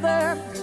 together